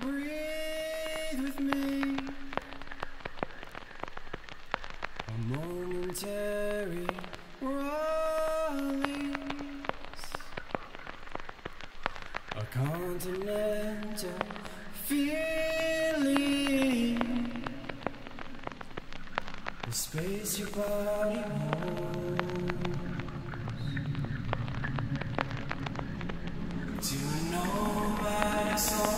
Breathe with me. A momentary release. A continental feeling. The space your body holds. you know my.